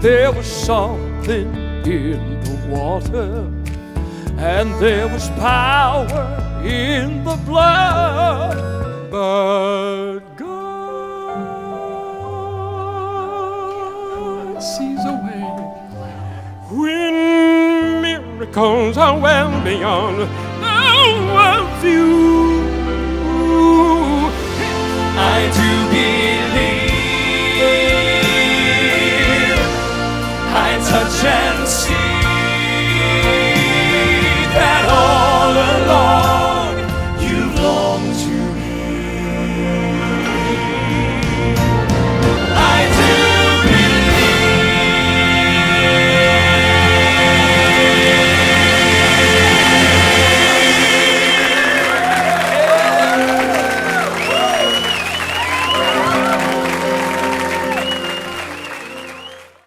there was something in the water, and there was power in the blood. But God sees a way when miracles are well beyond our view. see.